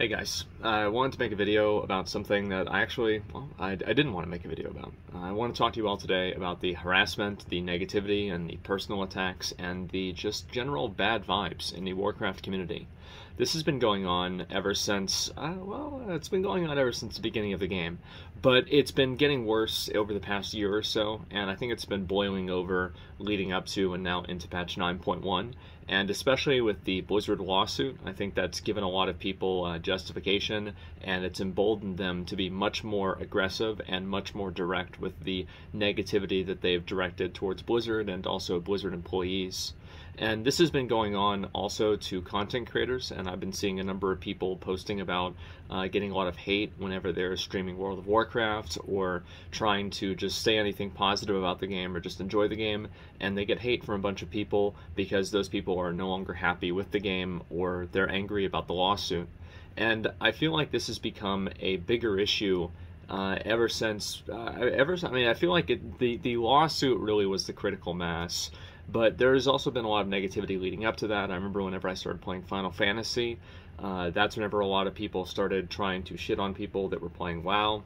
Hey guys, I wanted to make a video about something that I actually, well, I, I didn't want to make a video about. I want to talk to you all today about the harassment, the negativity, and the personal attacks, and the just general bad vibes in the Warcraft community. This has been going on ever since, uh, well, it's been going on ever since the beginning of the game, but it's been getting worse over the past year or so, and I think it's been boiling over leading up to and now into patch 9.1, and especially with the Blizzard lawsuit, I think that's given a lot of people uh, justification, and it's emboldened them to be much more aggressive and much more direct with the negativity that they've directed towards Blizzard and also Blizzard employees. And this has been going on also to content creators, and I've been seeing a number of people posting about uh, getting a lot of hate whenever they're streaming World of Warcraft or trying to just say anything positive about the game or just enjoy the game, and they get hate from a bunch of people because those people are no longer happy with the game or they're angry about the lawsuit. And I feel like this has become a bigger issue uh, ever since uh, ever I mean I feel like it, the the lawsuit really was the critical mass but there's also been a lot of negativity leading up to that. I remember whenever I started playing Final Fantasy, uh, that's whenever a lot of people started trying to shit on people that were playing WoW.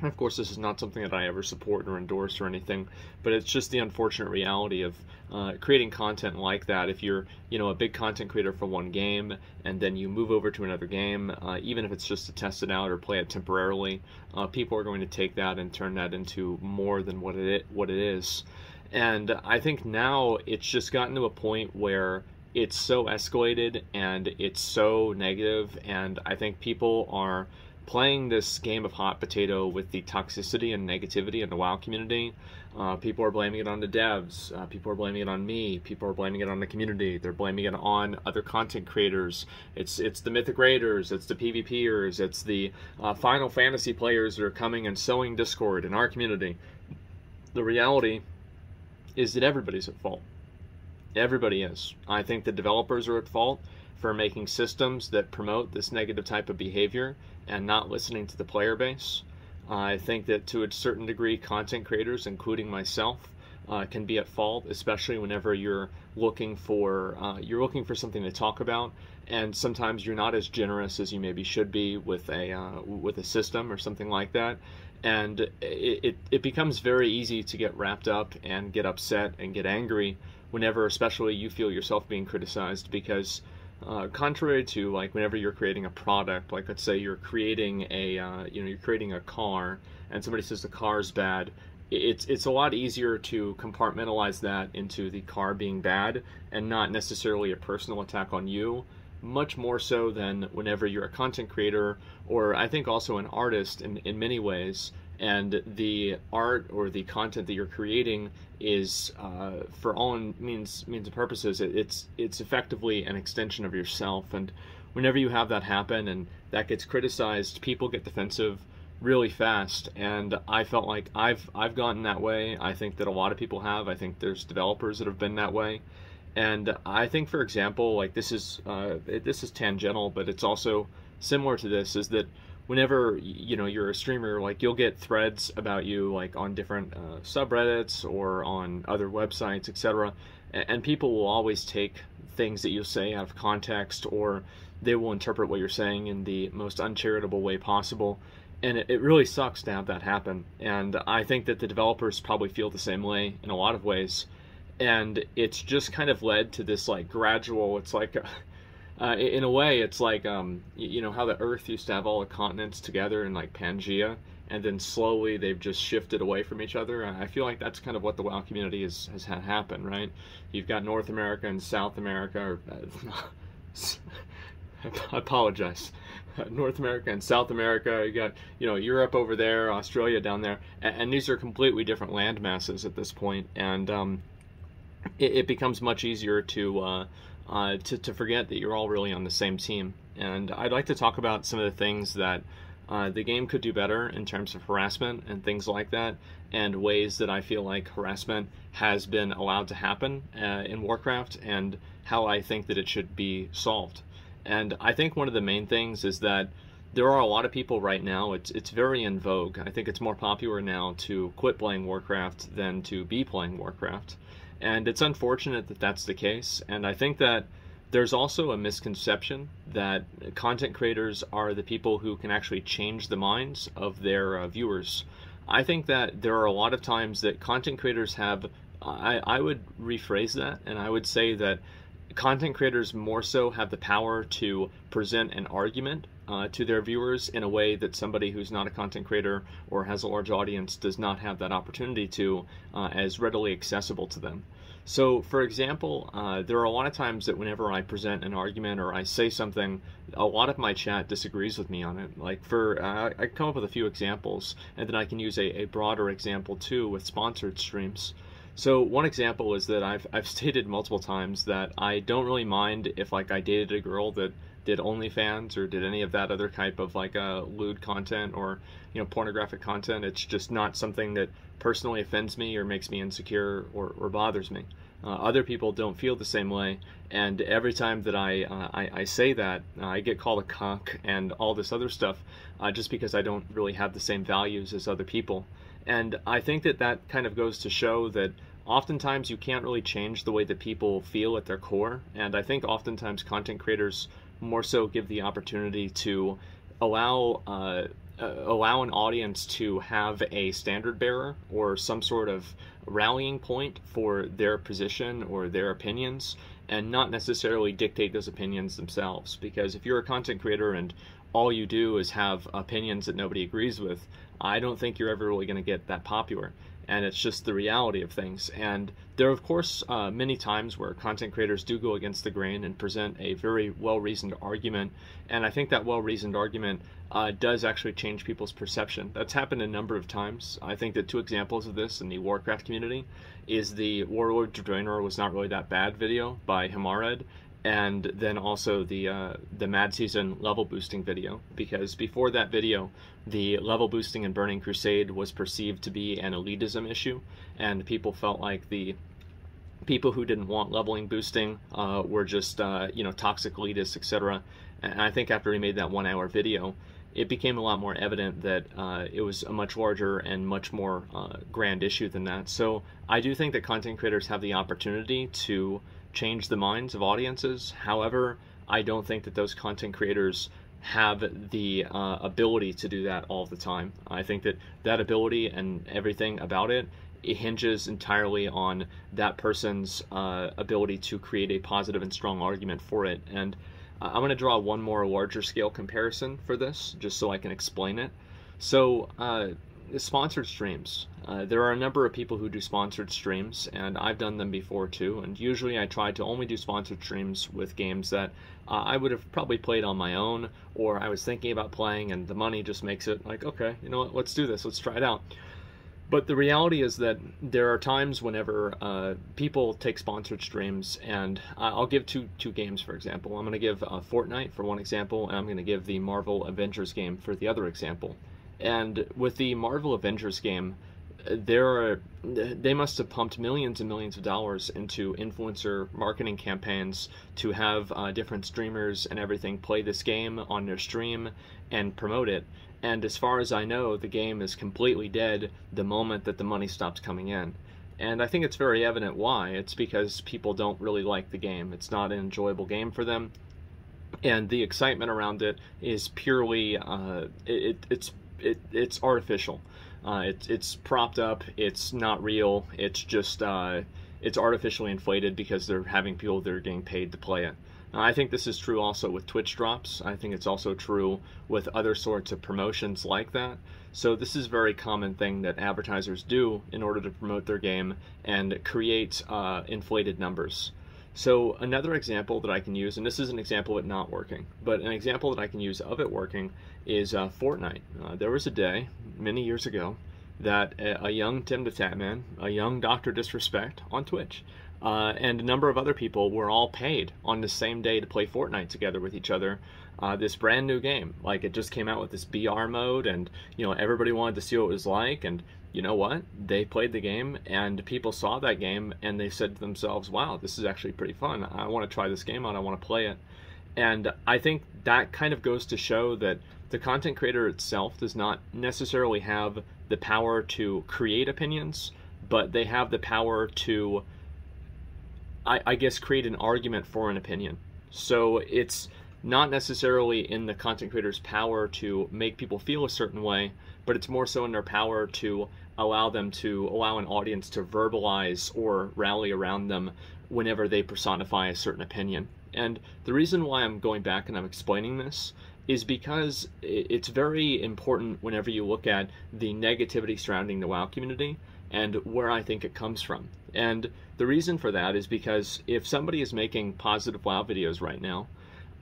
And of course, this is not something that I ever support or endorse or anything, but it's just the unfortunate reality of uh, creating content like that. If you're, you know, a big content creator for one game and then you move over to another game, uh, even if it's just to test it out or play it temporarily, uh, people are going to take that and turn that into more than what it what it is. And I think now it's just gotten to a point where it's so escalated and it's so negative, and I think people are playing this game of hot potato with the toxicity and negativity in the WoW community. Uh, people are blaming it on the devs. Uh, people are blaming it on me. People are blaming it on the community. They're blaming it on other content creators. It's it's the Mythic Raiders. It's the PvPers. It's the uh, Final Fantasy players that are coming and sowing discord in our community. The reality is that everybody's at fault. Everybody is. I think the developers are at fault for making systems that promote this negative type of behavior and not listening to the player base. I think that to a certain degree, content creators, including myself, uh, can be at fault, especially whenever you're looking for uh, you're looking for something to talk about, and sometimes you're not as generous as you maybe should be with a uh, with a system or something like that, and it, it, it becomes very easy to get wrapped up and get upset and get angry whenever, especially you feel yourself being criticized because. Uh, contrary to like whenever you're creating a product, like let's say you're creating a uh, you know you're creating a car and somebody says the car's bad, it's it's a lot easier to compartmentalize that into the car being bad and not necessarily a personal attack on you much more so than whenever you're a content creator or I think also an artist in, in many ways and the art or the content that you're creating is uh, for all means means and purposes it, it's it's effectively an extension of yourself and whenever you have that happen and that gets criticized people get defensive really fast and I felt like I've I've gotten that way. I think that a lot of people have. I think there's developers that have been that way. And I think for example, like this is uh, this is tangential, but it's also similar to this is that whenever you know you're a streamer like you'll get threads about you like on different uh, subreddits or on other websites etc and people will always take things that you say out of context or they will interpret what you're saying in the most uncharitable way possible and it, it really sucks to have that happen. And I think that the developers probably feel the same way in a lot of ways. And it's just kind of led to this like gradual. It's like, uh, in a way, it's like um, you know how the Earth used to have all the continents together in like Pangea, and then slowly they've just shifted away from each other. I feel like that's kind of what the WoW community has has had happen, right? You've got North America and South America. Or, uh, I apologize. North America and South America. You got you know Europe over there, Australia down there, and, and these are completely different land masses at this point, and um, it, it, becomes much easier to, uh, uh, to to forget that you're all really on the same team. And I'd like to talk about some of the things that uh, the game could do better in terms of harassment and things like that, and ways that I feel like harassment has been allowed to happen uh, in Warcraft, and how I think that it should be solved. And I think one of the main things is that there are a lot of people right now. It's it's very in vogue. I think it's more popular now to quit playing Warcraft than to be playing Warcraft, and it's unfortunate that that's the case. And I think that there's also a misconception that content creators are the people who can actually change the minds of their uh, viewers. I think that there are a lot of times that content creators have, I, I would rephrase that, and I would say that content creators more so have the power to present an argument uh, to their viewers in a way that somebody who's not a content creator or has a large audience does not have that opportunity to uh, as readily accessible to them. So, for example, uh, there are a lot of times that whenever I present an argument or I say something, a lot of my chat disagrees with me on it. Like, for uh, I come up with a few examples, and then I can use a, a broader example too with sponsored streams. So one example is that I've I've stated multiple times that I don't really mind if like I dated a girl that did OnlyFans or did any of that other type of like uh, lewd content or you know pornographic content. It's just not something that personally offends me or makes me insecure or, or bothers me. Uh, other people don't feel the same way, and every time that I uh, I, I, say that, uh, I get called a cuck and all this other stuff, uh, just because I don't really have the same values as other people. And I think that that kind of goes to show that oftentimes you can't really change the way that people feel at their core. And I think oftentimes content creators more so give the opportunity to allow uh, uh, allow an audience to have a standard bearer or some sort of rallying point for their position or their opinions and not necessarily dictate those opinions themselves. Because if you're a content creator and all you do is have opinions that nobody agrees with i don't think you're ever really going to get that popular and it's just the reality of things. And there are, of course, uh, many times where content creators do go against the grain and present a very well reasoned argument. And I think that well reasoned argument uh, does actually change people's perception. That's happened a number of times. I think that two examples of this in the Warcraft community is the Warlord Draenor was not really that bad video by Himmared and then also the uh, the Mad Season level boosting video because before that video, the level boosting and Burning Crusade was perceived to be an elitism issue, and people felt like the people who didn't want leveling boosting uh, were just uh, you know toxic elitists, etc. And I think after he made that one hour video, it became a lot more evident that uh, it was a much larger and much more uh, grand issue than that. So I do think that content creators have the opportunity to change the minds of audiences. However, I don't think that those content creators have the uh, ability to do that all the time. I think that that ability and everything about it, it hinges entirely on that person's uh, ability to create a positive and strong argument for it. And I'm going to draw one more larger scale comparison for this, just so I can explain it. So, uh, sponsored streams. Uh, there are a number of people who do sponsored streams, and I've done them before too. And usually I try to only do sponsored streams with games that uh, I would have probably played on my own, or I was thinking about playing, and the money just makes it like, okay, you know what, let's do this, let's try it out. But the reality is that there are times whenever uh, people take sponsored streams, and I'll give two two games for example. I'm going to give uh, Fortnite for one example, and I'm going to give the Marvel Avengers game for the other example. And with the Marvel Avengers game, there are they must have pumped millions and millions of dollars into influencer marketing campaigns to have uh, different streamers and everything play this game on their stream and promote it. And as far as I know, the game is completely dead the moment that the money stops coming in. And I think it's very evident why. It's because people don't really like the game. It's not an enjoyable game for them. And the excitement around it is purely, uh, it, it's it, it's artificial. Uh, it, it's propped up. It's not real. It's just uh, it's artificially inflated because they're having people that are getting paid to play it. Now, I think this is true also with Twitch drops. I think it's also true with other sorts of promotions like that. So this is a very common thing that advertisers do in order to promote their game and create uh, inflated numbers. So another example that I can use, and this is an example of it not working, but an example that I can use of it working is uh, Fortnite. Uh, there was a day, many years ago, that a, a young Tim the Tatman, a young Dr. Disrespect on Twitch, uh, and a number of other people were all paid on the same day to play Fortnite together with each other. Uh, this brand new game, like it just came out with this BR mode, and you know everybody wanted to see what it was like, and you know what? They played the game and people saw that game and they said to themselves, wow, this is actually pretty fun. I want to try this game out. I want to play it. And I think that kind of goes to show that the content creator itself does not necessarily have the power to create opinions, but they have the power to, I, I guess, create an argument for an opinion. So it's not necessarily in the content creator's power to make people feel a certain way, but it's more so in their power to allow them to allow an audience to verbalize or rally around them whenever they personify a certain opinion. And the reason why I'm going back and I'm explaining this is because it's very important whenever you look at the negativity surrounding the WoW community and where I think it comes from. And the reason for that is because if somebody is making positive WoW videos right now,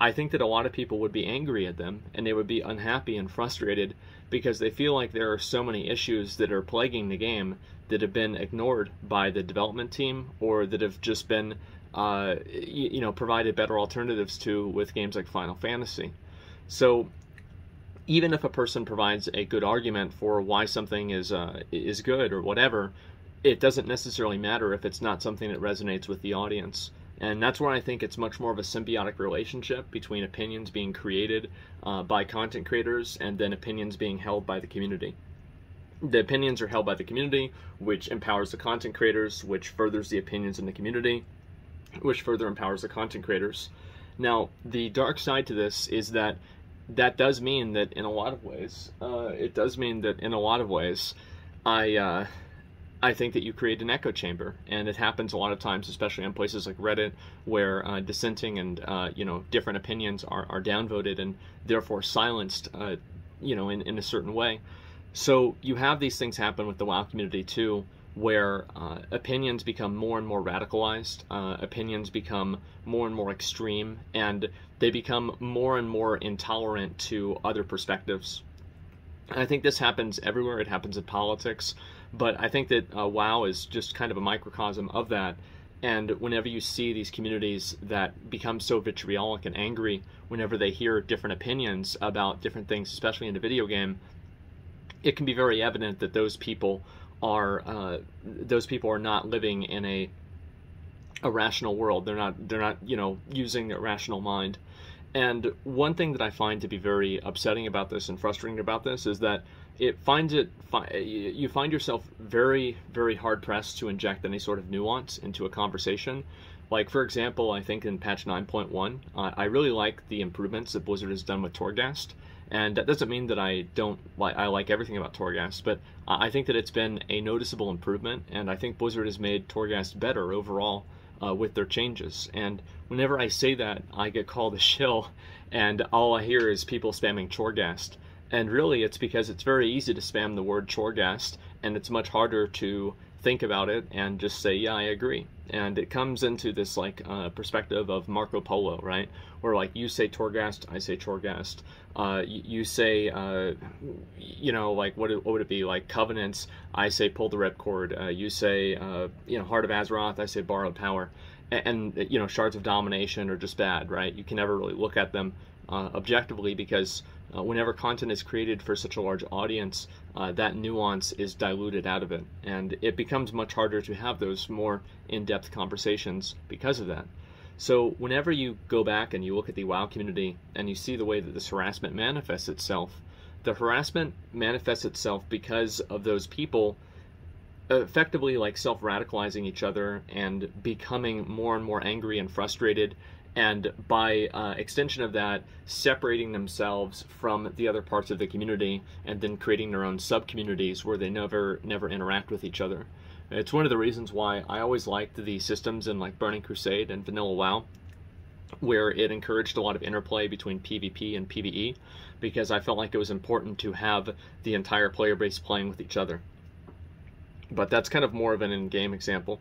I think that a lot of people would be angry at them and they would be unhappy and frustrated because they feel like there are so many issues that are plaguing the game that have been ignored by the development team or that have just been uh, you, you know provided better alternatives to with games like Final Fantasy. So even if a person provides a good argument for why something is uh, is good or whatever, it doesn't necessarily matter if it's not something that resonates with the audience. And that's where I think it's much more of a symbiotic relationship between opinions being created uh, by content creators and then opinions being held by the community. The opinions are held by the community, which empowers the content creators, which furthers the opinions in the community, which further empowers the content creators. Now, the dark side to this is that that does mean that in a lot of ways, uh, it does mean that in a lot of ways, I uh, I think that you create an echo chamber, and it happens a lot of times, especially on places like Reddit, where uh, dissenting and uh, you know different opinions are, are downvoted and therefore silenced, uh, you know, in, in a certain way. So you have these things happen with the WoW community too, where uh, opinions become more and more radicalized, uh, opinions become more and more extreme, and they become more and more intolerant to other perspectives. And I think this happens everywhere. It happens in politics, but I think that uh, WoW is just kind of a microcosm of that. And whenever you see these communities that become so vitriolic and angry whenever they hear different opinions about different things, especially in a video game, it can be very evident that those people are uh, those people are not living in a a rational world. They're not they're not you know using a rational mind. And one thing that I find to be very upsetting about this and frustrating about this is that it finds it you find yourself very very hard pressed to inject any sort of nuance into a conversation. Like for example, I think in patch 9.1, uh, I really like the improvements that Blizzard has done with Torghast. And that doesn't mean that I don't like I like everything about Torghast, but I think that it's been a noticeable improvement, and I think Blizzard has made Torghast better overall uh, with their changes. And whenever I say that, I get called a shill, and all I hear is people spamming Torghast. And really, it's because it's very easy to spam the word Torghast, and it's much harder to think about it and just say, yeah, I agree. And it comes into this like uh, perspective of Marco Polo, right? Where like you say Torghast, I say Torghast. Uh, you, you, say, uh, you know, like what, what would it be like covenants? I say pull the ripcord. Uh, you say, uh, you know, Heart of Azeroth. I say borrowed power. And, and, you know, shards of domination are just bad, right? You can never really look at them uh, objectively because whenever content is created for such a large audience, uh, that nuance is diluted out of it, and it becomes much harder to have those more in-depth conversations because of that. So whenever you go back and you look at the WoW community and you see the way that this harassment manifests itself, the harassment manifests itself because of those people effectively like self-radicalizing each other and becoming more and more angry and frustrated and by uh, extension of that, separating themselves from the other parts of the community and then creating their own sub communities where they never never interact with each other. It's one of the reasons why I always liked the systems in like Burning Crusade and Vanilla WoW, where it encouraged a lot of interplay between PvP and PvE, because I felt like it was important to have the entire player base playing with each other. But that's kind of more of an in-game example.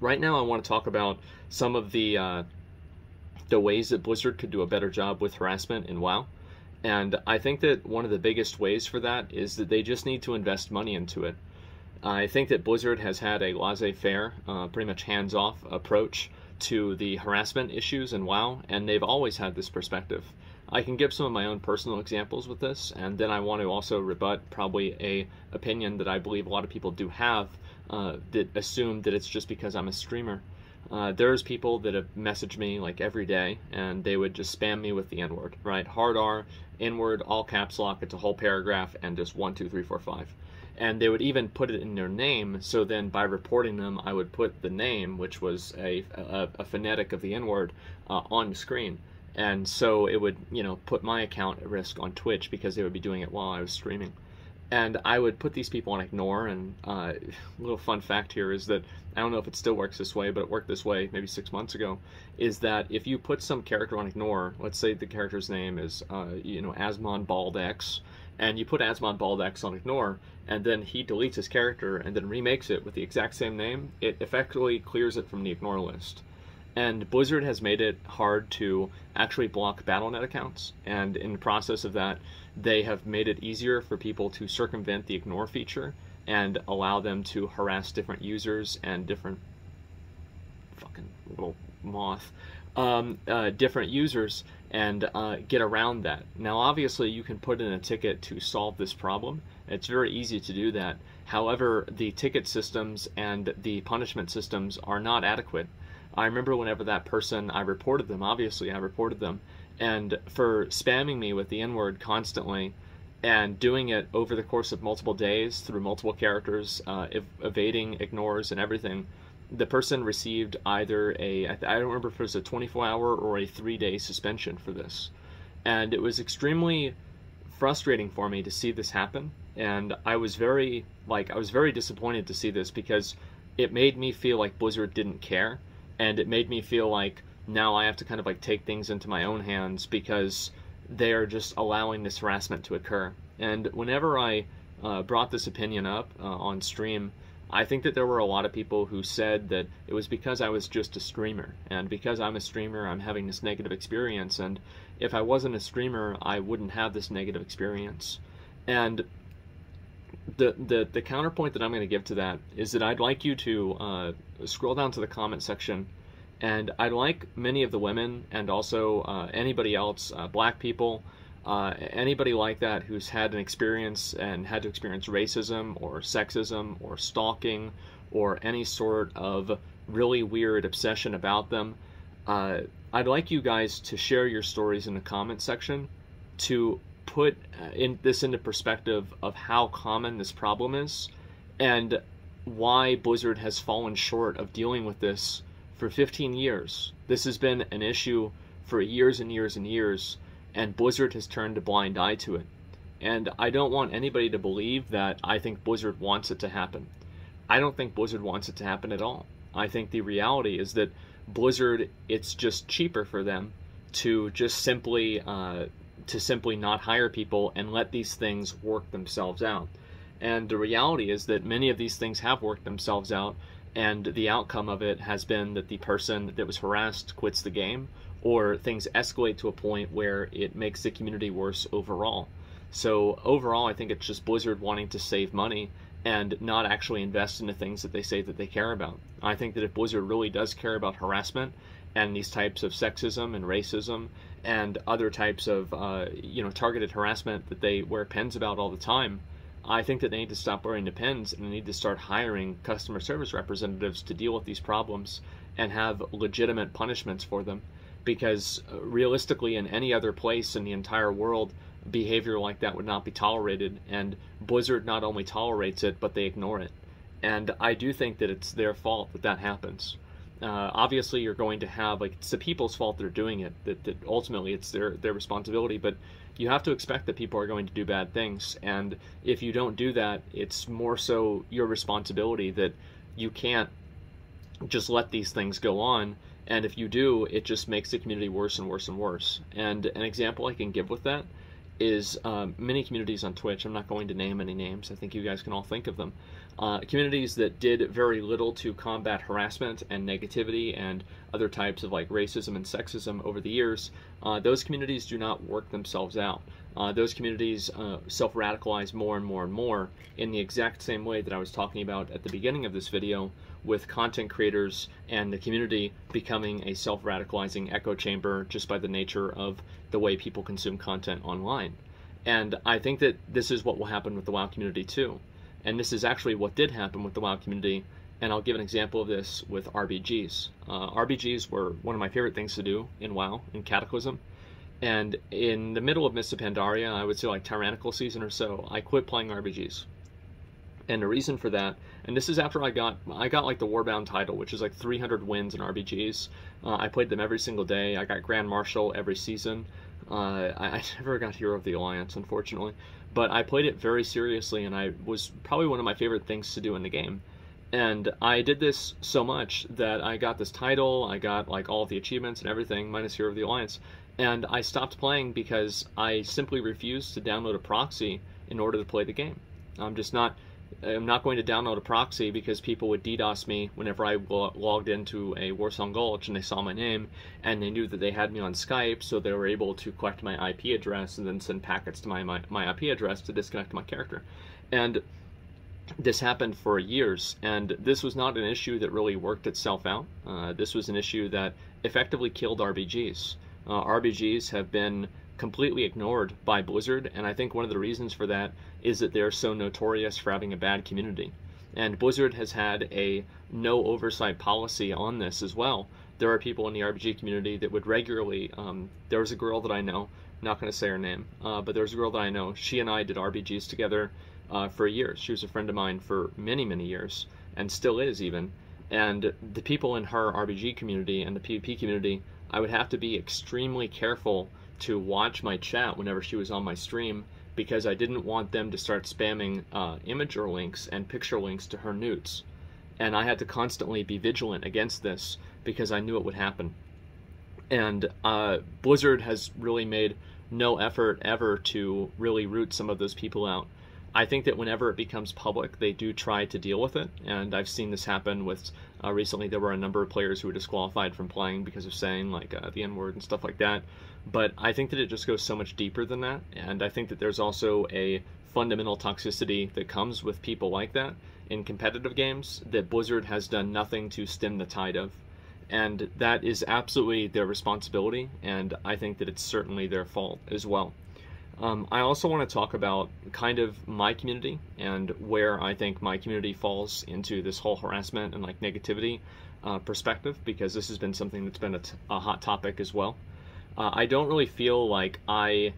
Right now, I want to talk about some of the uh, the ways that Blizzard could do a better job with harassment in WoW. And I think that one of the biggest ways for that is that they just need to invest money into it. I think that Blizzard has had a laissez-faire, uh, pretty much hands-off approach to the harassment issues in WoW, and they've always had this perspective. I can give some of my own personal examples with this, and then I want to also rebut probably a opinion that I believe a lot of people do have uh, that assume that it's just because I'm a streamer. Uh, there's people that have messaged me like every day, and they would just spam me with the N word, right? Hard R, N word, all caps lock. It's a whole paragraph, and just one, two, three, four, five. and they would even put it in their name. So then, by reporting them, I would put the name, which was a, a, a phonetic of the N word, uh, on the screen. And so it would, you know, put my account at risk on Twitch because they would be doing it while I was streaming. And I would put these people on ignore. And uh, a little fun fact here is that I don't know if it still works this way, but it worked this way maybe six months ago. Is that if you put some character on ignore, let's say the character's name is, uh, you know, Asmon Bald X, and you put Asmon Bald X on ignore, and then he deletes his character and then remakes it with the exact same name, it effectively clears it from the ignore list. And Blizzard has made it hard to actually block Battle.net accounts, and in the process of that, they have made it easier for people to circumvent the ignore feature and allow them to harass different users and different fucking little moth um, uh, different users and uh, get around that. Now, obviously, you can put in a ticket to solve this problem. It's very easy to do that. However, the ticket systems and the punishment systems are not adequate. I remember whenever that person, I reported them, obviously, I reported them, and for spamming me with the N word constantly and doing it over the course of multiple days through multiple characters, uh, ev- evading, ignores, and everything the person received either a I don't remember if it was a 24 hour or a three day suspension for this, and it was extremely frustrating for me to see this happen. And I was very like I was very disappointed to see this because it made me feel like Blizzard didn't care, and it made me feel like now I have to kind of like take things into my own hands because they are just allowing this harassment to occur. And whenever I uh, brought this opinion up uh, on stream, I think that there were a lot of people who said that it was because I was just a streamer, and because I'm a streamer, I'm having this negative experience, and if I wasn't a streamer, I wouldn't have this negative experience. And the the, the counterpoint that I'm going to give to that is that I'd like you to uh, scroll down to the comment section, and I'd like many of the women and also uh, anybody else, uh, black people, uh, anybody like that who's had an experience and had to experience racism or sexism or stalking or any sort of really weird obsession about them, uh, I'd like you guys to share your stories in the comment section to put uh, in this into perspective of how common this problem is and why Blizzard has fallen short of dealing with this for 15 years. This has been an issue for years and years and years and Blizzard has turned a blind eye to it. And I don't want anybody to believe that I think Blizzard wants it to happen. I don't think Blizzard wants it to happen at all. I think the reality is that Blizzard, it's just cheaper for them to just simply uh, to simply not hire people and let these things work themselves out. And the reality is that many of these things have worked themselves out, and the outcome of it has been that the person that was harassed quits the game or things escalate to a point where it makes the community worse overall. So overall, I think it's just Blizzard wanting to save money and not actually invest in the things that they say that they care about. I think that if Blizzard really does care about harassment and these types of sexism and racism and other types of uh, you know targeted harassment that they wear pens about all the time, I think that they need to stop wearing the pens and they need to start hiring customer service representatives to deal with these problems and have legitimate punishments for them because uh, realistically, in any other place in the entire world, behavior like that would not be tolerated. And Blizzard not only tolerates it, but they ignore it. And I do think that it's their fault that that happens. Uh, obviously, you're going to have like it's the people's fault that are doing it. That, that ultimately it's their their responsibility. But you have to expect that people are going to do bad things. And if you don't do that, it's more so your responsibility that you can't just let these things go on and if you do, it just makes the community worse and worse and worse. And an example I can give with that is um, many communities on Twitch. I'm not going to name any names. I think you guys can all think of them. Uh, communities that did very little to combat harassment and negativity and other types of like racism and sexism over the years. Uh, those communities do not work themselves out. Uh, those communities uh, self-radicalize more and more and more in the exact same way that I was talking about at the beginning of this video with content creators and the community becoming a self-radicalizing echo chamber just by the nature of the way people consume content online. And I think that this is what will happen with the WoW community too. And this is actually what did happen with the WoW community. And I'll give an example of this with RBGs. Uh, RBGs were one of my favorite things to do in WoW, in Cataclysm. And in the middle of Mists of Pandaria, I would say like Tyrannical season or so, I quit playing RBGs. And the reason for that, and this is after I got I got like the Warbound title, which is like 300 wins in RBGs. Uh, I played them every single day. I got Grand Marshal every season. Uh, I, I, never got Hero of the Alliance, unfortunately, but I played it very seriously, and I was probably one of my favorite things to do in the game. And I did this so much that I got this title, I got like all the achievements and everything, minus Hero of the Alliance, and I stopped playing because I simply refused to download a proxy in order to play the game. I'm just not I'm not going to download a proxy because people would DDoS me whenever I logged into a Warsong Gulch and they saw my name and they knew that they had me on Skype, so they were able to collect my IP address and then send packets to my, my, my IP address to disconnect my character. And this happened for years, and this was not an issue that really worked itself out. Uh, this was an issue that effectively killed RBGs. Uh, RBGs have been completely ignored by Blizzard, and I think one of the reasons for that is that they're so notorious for having a bad community. And Blizzard has had a no oversight policy on this as well. There are people in the RBG community that would regularly. Um, there was a girl that I know, not going to say her name, uh, but there was a girl that I know. She and I did RBGs together uh, for years. She was a friend of mine for many, many years, and still is even. And the people in her RBG community and the PvP community, I would have to be extremely careful to watch my chat whenever she was on my stream because I didn't want them to start spamming uh, Imgur links and picture links to her nudes. And I had to constantly be vigilant against this because I knew it would happen. And uh, Blizzard has really made no effort ever to really root some of those people out. I think that whenever it becomes public, they do try to deal with it, and I've seen this happen with. Uh, recently, there were a number of players who were disqualified from playing because of saying like uh, the N word and stuff like that. But I think that it just goes so much deeper than that, and I think that there's also a fundamental toxicity that comes with people like that in competitive games that Blizzard has done nothing to stem the tide of. And that is absolutely their responsibility, and I think that it's certainly their fault as well. Um, I also want to talk about kind of my community and where I think my community falls into this whole harassment and like negativity uh, perspective because this has been something that's been a, t- a hot topic as well. Uh, I don't really feel like I,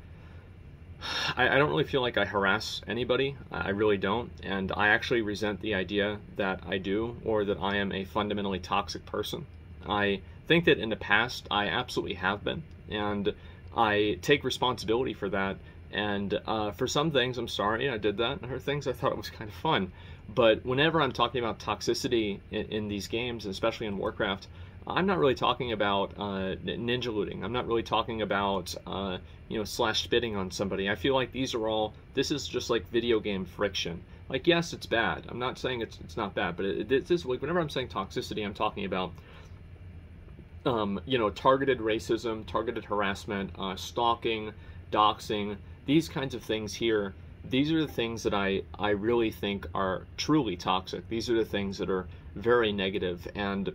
I, don't really feel like I harass anybody. I really don't, and I actually resent the idea that I do or that I am a fundamentally toxic person. I think that in the past I absolutely have been, and I take responsibility for that. And uh, for some things, I'm sorry I did that. And for things, I thought it was kind of fun. But whenever I'm talking about toxicity in, in these games, especially in Warcraft, I'm not really talking about uh, ninja looting. I'm not really talking about uh, you know slash spitting on somebody. I feel like these are all. This is just like video game friction. Like yes, it's bad. I'm not saying it's it's not bad, but it, it is like whenever I'm saying toxicity, I'm talking about um, you know, targeted racism, targeted harassment, uh, stalking, doxing, these kinds of things here. These are the things that I, I really think are truly toxic. These are the things that are very negative, and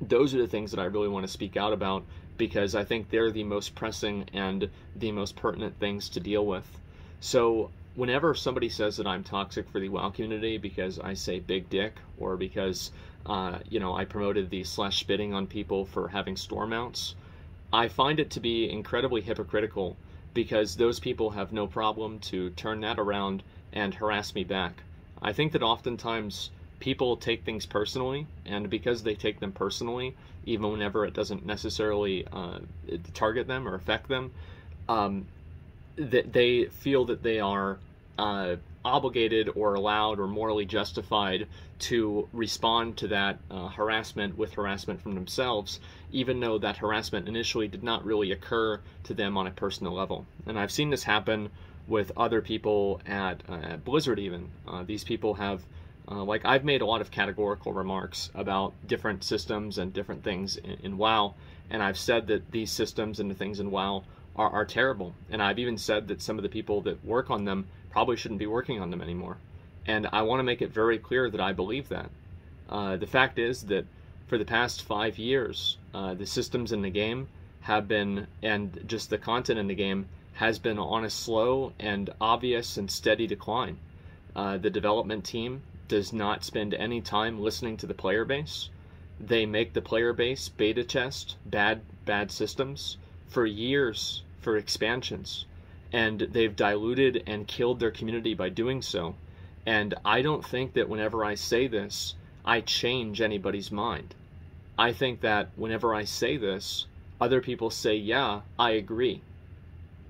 those are the things that I really want to speak out about because I think they're the most pressing and the most pertinent things to deal with. So whenever somebody says that I'm toxic for the WoW community because I say big dick or because uh, you know, I promoted the slash spitting on people for having store mounts. I find it to be incredibly hypocritical because those people have no problem to turn that around and harass me back. I think that oftentimes people take things personally, and because they take them personally, even whenever it doesn't necessarily uh, target them or affect them, um, that they feel that they are uh, obligated or allowed or morally justified to respond to that uh, harassment with harassment from themselves, even though that harassment initially did not really occur to them on a personal level. And I've seen this happen with other people at, uh, at Blizzard, even. Uh, these people have, uh, like, I've made a lot of categorical remarks about different systems and different things in, in WoW, and I've said that these systems and the things in WoW are, are terrible. And I've even said that some of the people that work on them probably shouldn't be working on them anymore. And I want to make it very clear that I believe that. Uh, the fact is that for the past five years, uh, the systems in the game have been, and just the content in the game has been on a slow and obvious and steady decline. Uh, the development team does not spend any time listening to the player base. They make the player base beta test bad bad systems for years for expansions and they've diluted and killed their community by doing so. And I don't think that whenever I say this, I change anybody's mind. I think that whenever I say this, other people say, yeah, I agree.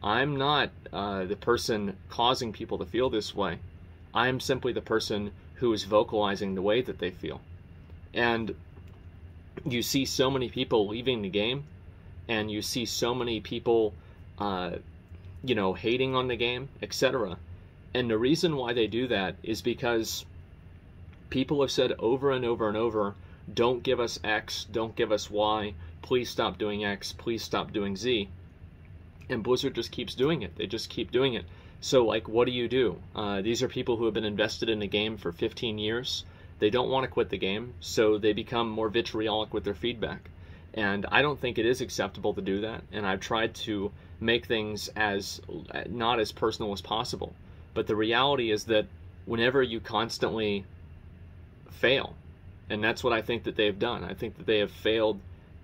I'm not uh, the person causing people to feel this way. I'm simply the person who is vocalizing the way that they feel. And you see so many people leaving the game, and you see so many people, uh, you know, hating on the game, etc. And the reason why they do that is because people have said over and over and over, don't give us X, don't give us Y, please stop doing X, please stop doing Z. And Blizzard just keeps doing it. They just keep doing it. So, like, what do you do? Uh, these are people who have been invested in the game for 15 years. They don't want to quit the game, so they become more vitriolic with their feedback. And I don't think it is acceptable to do that. And I've tried to make things as not as personal as possible. But the reality is that whenever you constantly fail, and that's what I think that they've done, I think that they have failed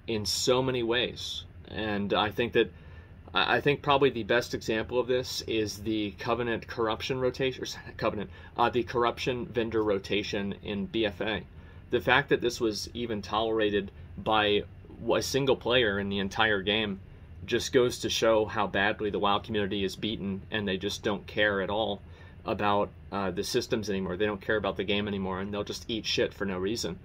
in so many ways. And I think that I think probably the best example of this is the Covenant corruption rotation, or Covenant, uh, the corruption vendor rotation in BFA. The fact that this was even tolerated by a single player in the entire game just goes to show how badly the WoW community is beaten, and they just don't care at all about uh, the systems anymore. They don't care about the game anymore, and they'll just eat shit for no reason.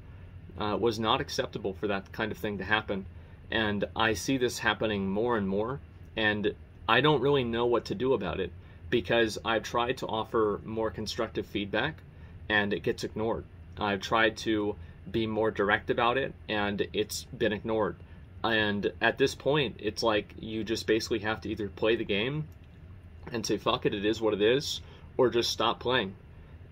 Uh, was not acceptable for that kind of thing to happen, and I see this happening more and more and I don't really know what to do about it because I've tried to offer more constructive feedback and it gets ignored. I've tried to be more direct about it and it's been ignored. And at this point, it's like you just basically have to either play the game and say, fuck it, it is what it is, or just stop playing.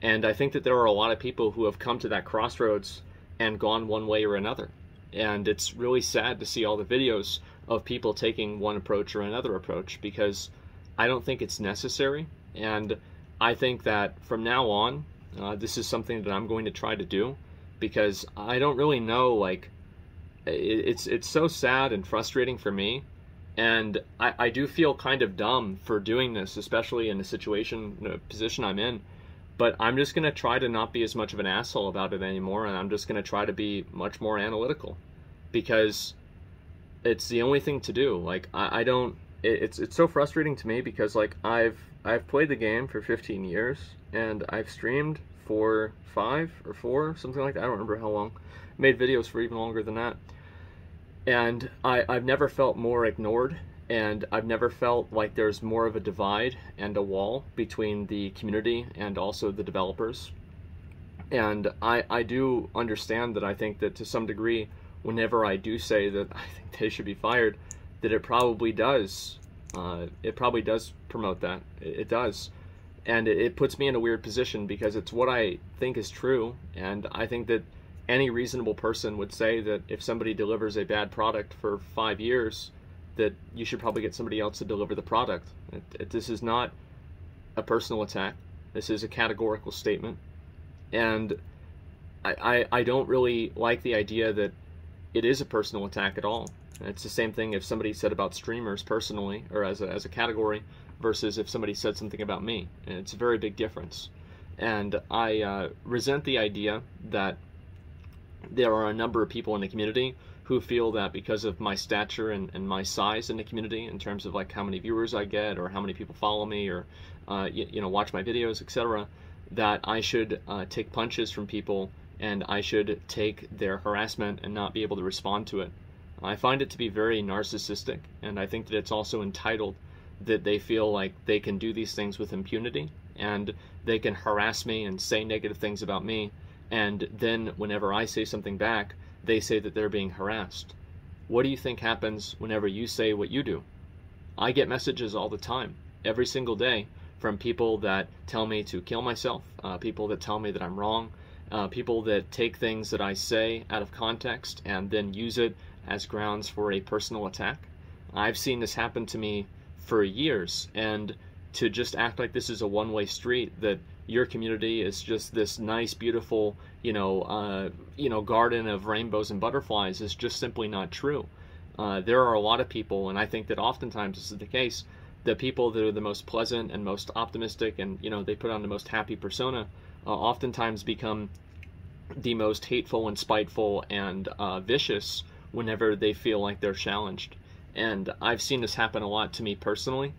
And I think that there are a lot of people who have come to that crossroads and gone one way or another. And it's really sad to see all the videos of people taking one approach or another approach because I don't think it's necessary. And I think that from now on, uh, this is something that I'm going to try to do because I don't really know. Like, it, it's it's so sad and frustrating for me, and I, I do feel kind of dumb for doing this, especially in the situation, the position I'm in. But I'm just gonna try to not be as much of an asshole about it anymore, and I'm just gonna try to be much more analytical, because it's the only thing to do. Like I, I don't. It, it's it's so frustrating to me because like I've I've played the game for 15 years and I've streamed for five or four something like that. I don't remember how long. Made videos for even longer than that. And I, I've never felt more ignored and I've never felt like there's more of a divide and a wall between the community and also the developers. And I, I do understand that I think that to some degree whenever I do say that I think they should be fired, that it probably does. Uh, it probably does promote that. It, it does. And it, it, puts me in a weird position because it's what I think is true. And I think that any reasonable person would say that if somebody delivers a bad product for five years, that you should probably get somebody else to deliver the product. It, this is not a personal attack. This is a categorical statement. And I, I, I don't really like the idea that it is a personal attack at all. It's the same thing if somebody said about streamers personally or as a, as a category versus if somebody said something about me. And it's a very big difference. And I uh, resent the idea that there are a number of people in the community who feel that because of my stature and, and my size in the community in terms of like how many viewers I get or how many people follow me or uh, you, you, know watch my videos etc that I should uh, take punches from people and I should take their harassment and not be able to respond to it. I find it to be very narcissistic, and I think that it's also entitled that they feel like they can do these things with impunity and they can harass me and say negative things about me, and then whenever I say something back, they say that they're being harassed. What do you think happens whenever you say what you do? I get messages all the time, every single day, from people that tell me to kill myself, uh, people that tell me that I'm wrong, uh, people that take things that I say out of context and then use it as grounds for a personal attack. I've seen this happen to me for years, and to just act like this is a one-way street that your community is just this nice, beautiful, you know, uh, you know, garden of rainbows and butterflies is just simply not true. Uh, there are a lot of people, and I think that oftentimes this is the case, the people that are the most pleasant and most optimistic, and you know, they put on the most happy persona uh, oftentimes become the most hateful and spiteful and uh, vicious whenever they feel like they're challenged. And I've seen this happen a lot to me personally,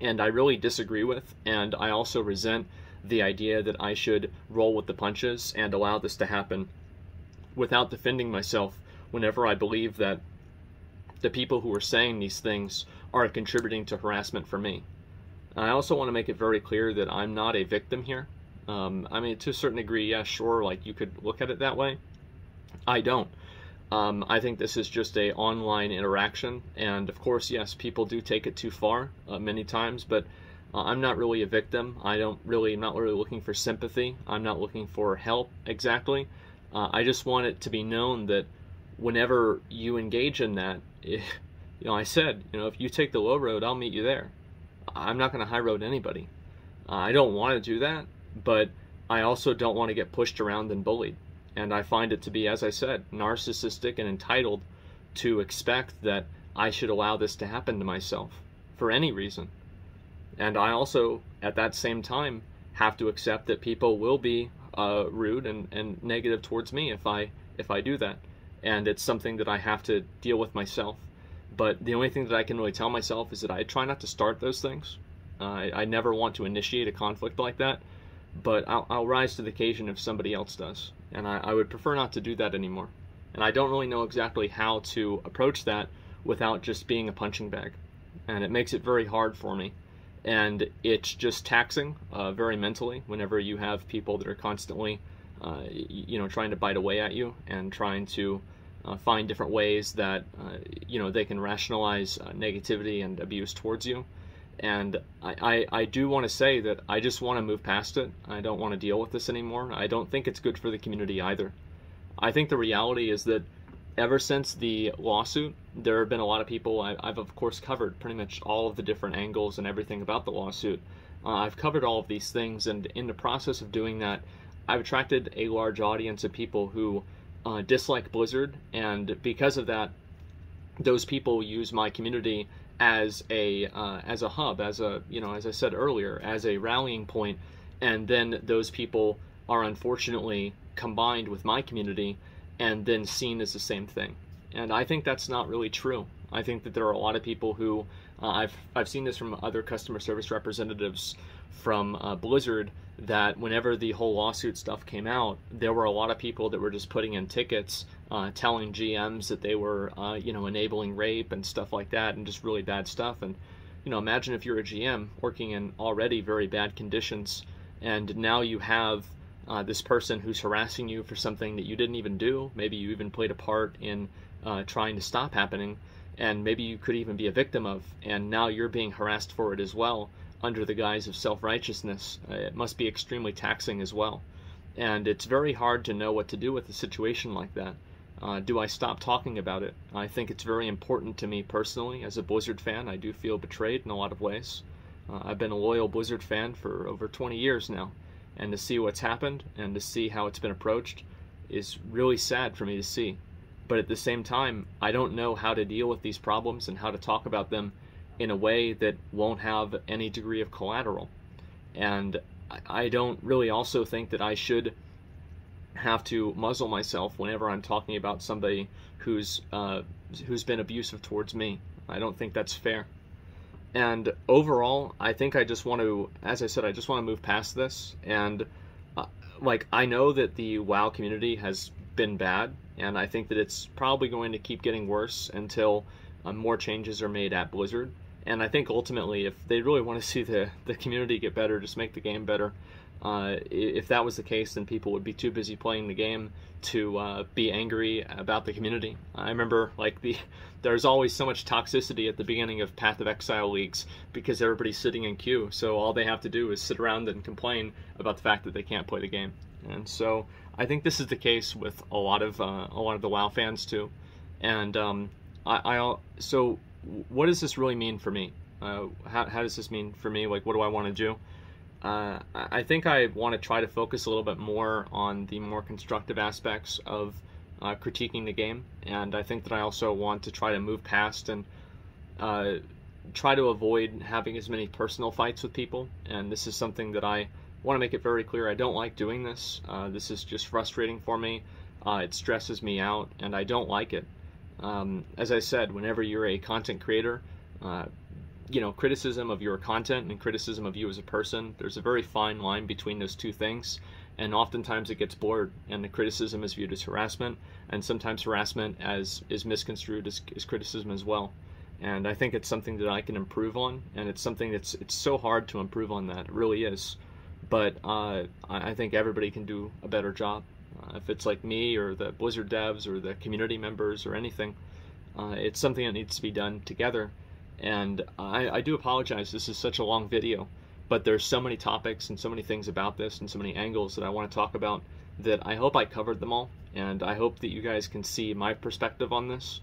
and I really disagree with, and I also resent the idea that I should roll with the punches and allow this to happen without defending myself whenever I believe that the people who are saying these things are contributing to harassment for me. I also want to make it very clear that I'm not a victim here. Um, I mean, to a certain degree, yeah, sure, like you could look at it that way. I don't. Um, I think this is just a online interaction, and of course, yes, people do take it too far uh, many times, but uh, I'm not really a victim. I don't really, I'm not really looking for sympathy. I'm not looking for help exactly. Uh, I just want it to be known that whenever you engage in that, you know, I said, you know, if you take the low road, I'll meet you there. I'm not going to high road anybody. I don't want to do that, but I also don't want to get pushed around and bullied. And I find it to be, as I said, narcissistic and entitled to expect that I should allow this to happen to myself for any reason. And I also, at that same time, have to accept that people will be uh, rude and, and negative towards me if I if I do that. And it's something that I have to deal with myself. But the only thing that I can really tell myself is that I try not to start those things. Uh, I, I never want to initiate a conflict like that, but I'll, I'll rise to the occasion if somebody else does. And I, I would prefer not to do that anymore. And I don't really know exactly how to approach that without just being a punching bag. And it makes it very hard for me and it's just taxing uh, very mentally whenever you have people that are constantly uh, you know trying to bite away at you and trying to uh, find different ways that uh, you know they can rationalize uh, negativity and abuse towards you and I, I, I do want to say that I just want to move past it. I don't want to deal with this anymore. I don't think it's good for the community either. I think the reality is that ever since the lawsuit, there have been a lot of people. I, have of course covered pretty much all of the different angles and everything about the lawsuit. Uh, I've covered all of these things, and in the process of doing that, I've attracted a large audience of people who uh, dislike Blizzard, and because of that, those people use my community as a uh, as a hub, as a you know, as I said earlier, as a rallying point, and then those people are unfortunately combined with my community and then seen as the same thing. And I think that's not really true. I think that there are a lot of people who uh, I've I've seen this from other customer service representatives from uh, Blizzard that whenever the whole lawsuit stuff came out, there were a lot of people that were just putting in tickets, uh, telling GMs that they were uh, you know enabling rape and stuff like that, and just really bad stuff. And you know, imagine if you're a GM working in already very bad conditions, and now you have uh, this person who's harassing you for something that you didn't even do. Maybe you even played a part in uh, trying to stop happening, and maybe you could even be a victim of, and now you're being harassed for it as well under the guise of self righteousness. Uh, it must be extremely taxing as well. And it's very hard to know what to do with a situation like that. Uh, do I stop talking about it? I think it's very important to me personally. As a Blizzard fan, I do feel betrayed in a lot of ways. Uh, I've been a loyal Blizzard fan for over 20 years now and to see what's happened and to see how it's been approached is really sad for me to see. But at the same time, I don't know how to deal with these problems and how to talk about them in a way that won't have any degree of collateral. And I don't really also think that I should have to muzzle myself whenever I'm talking about somebody who's uh, who's been abusive towards me. I don't think that's fair. And overall, I think I just want to, as I said, I just want to move past this. And uh, like, I know that the WoW community has been bad, and I think that it's probably going to keep getting worse until uh, more changes are made at Blizzard. And I think ultimately, if they really want to see the, the community get better, just make the game better. Uh, if that was the case, then people would be too busy playing the game to uh, be angry about the community. I remember like the there's always so much toxicity at the beginning of Path of Exile leagues because everybody's sitting in queue, so all they have to do is sit around and complain about the fact that they can't play the game. And so I think this is the case with a lot of uh, a lot of the WoW fans too. And um, I, I so what does this really mean for me? Uh, how, how does this mean for me? Like, what do I want to do? Uh, I think I want to try to focus a little bit more on the more constructive aspects of uh, critiquing the game, and I think that I also want to try to move past and uh, try to avoid having as many personal fights with people. And this is something that I want to make it very clear I don't like doing this. Uh, this is just frustrating for me. Uh, it stresses me out, and I don't like it. Um, as I said, whenever you're a content creator, uh, you know, criticism of your content and criticism of you as a person, there's a very fine line between those two things. And oftentimes it gets blurred, and the criticism is viewed as harassment, and sometimes harassment as is misconstrued as, as criticism as well. And I think it's something that I can improve on, and it's something that's it's so hard to improve on that. It really is. But uh, I think everybody can do a better job. Uh, if it's like me or the Blizzard devs or the community members or anything, uh, it's something that needs to be done together and I, I do apologize, this is such a long video, but there's so many topics and so many things about this and so many angles that I want to talk about that I hope I covered them all. And I hope that you guys can see my perspective on this.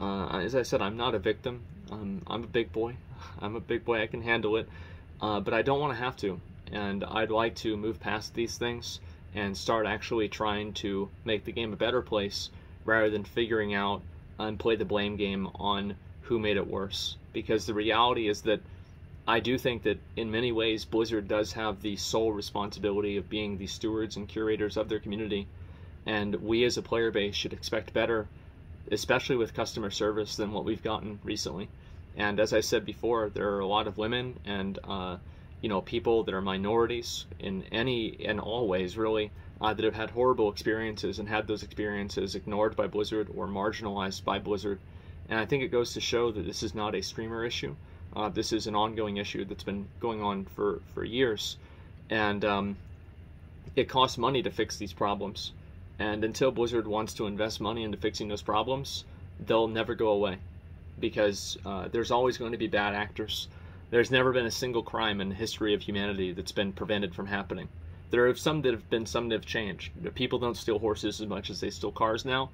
Uh, as I said, I'm not a victim. Um, I'm a big boy. I'm a big boy. I can handle it. Uh, but I don't want to have to. And I'd like to move past these things and start actually trying to make the game a better place rather than figuring out and play the blame game on who made it worse. Because the reality is that I do think that in many ways Blizzard does have the sole responsibility of being the stewards and curators of their community. And we as a player base should expect better, especially with customer service, than what we've gotten recently. And as I said before, there are a lot of women and uh, you know people that are minorities in any and all ways really uh, that have had horrible experiences and had those experiences ignored by Blizzard or marginalized by Blizzard and I think it goes to show that this is not a streamer issue. Uh, this is an ongoing issue that's been going on for, for years. And um, it costs money to fix these problems. And until Blizzard wants to invest money into fixing those problems, they'll never go away. Because uh, there's always going to be bad actors. There's never been a single crime in the history of humanity that's been prevented from happening. There are some that have been, some that have changed. People don't steal horses as much as they steal cars now,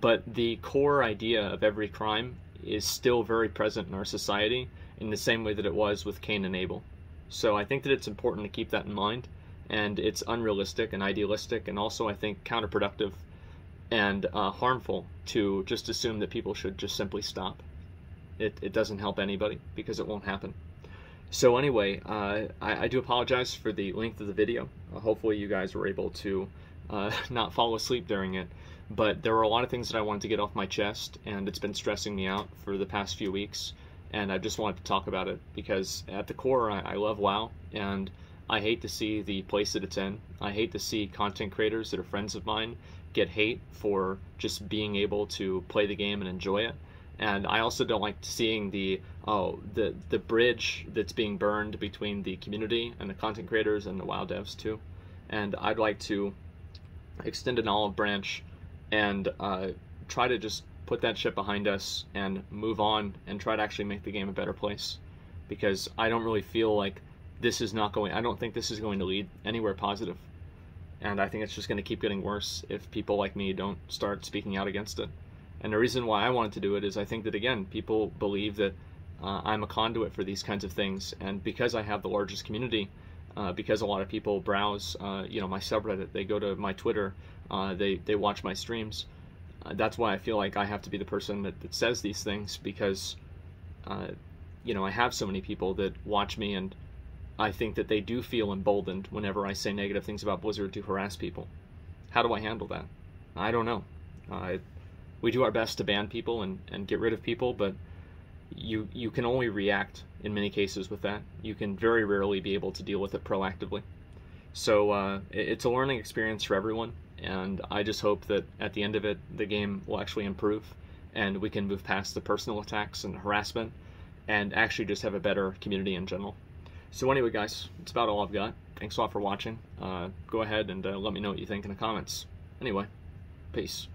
but the core idea of every crime is still very present in our society in the same way that it was with Cain and Abel. So I think that it's important to keep that in mind, and it's unrealistic and idealistic, and also I think counterproductive and uh, harmful to just assume that people should just simply stop. It, it doesn't help anybody because it won't happen. So anyway, uh, I, I, do apologize for the length of the video. Uh, hopefully you guys were able to uh, not fall asleep during it. But there were a lot of things that I wanted to get off my chest, and it's been stressing me out for the past few weeks. And I just wanted to talk about it because at the core, I, I love WoW, and I hate to see the place that it's in. I hate to see content creators that are friends of mine get hate for just being able to play the game and enjoy it. And I also don't like seeing the oh the the bridge that's being burned between the community and the content creators and the WoW devs too. And I'd like to extend an olive branch and uh, try to just put that shit behind us and move on and try to actually make the game a better place. Because I don't really feel like this is not going. I don't think this is going to lead anywhere positive, and I think it's just going to keep getting worse if people like me don't start speaking out against it. And the reason why I wanted to do it is I think that again, people believe that uh, I'm a conduit for these kinds of things, and because I have the largest community, uh, because a lot of people browse, uh, you know, my subreddit, they go to my Twitter, uh, they they watch my streams. Uh, that's why I feel like I have to be the person that, that says these things because, uh, you know, I have so many people that watch me, and I think that they do feel emboldened whenever I say negative things about Blizzard to harass people. How do I handle that? I don't know. We do our best to ban people and, and get rid of people, but you you can only react in many cases with that. You can very rarely be able to deal with it proactively. So uh, it's a learning experience for everyone, and I just hope that at the end of it, the game will actually improve, and we can move past the personal attacks and harassment, and actually just have a better community in general. So anyway, guys, that's about all I've got. Thanks a lot for watching. Uh, go ahead and uh, let me know what you think in the comments. Anyway, peace.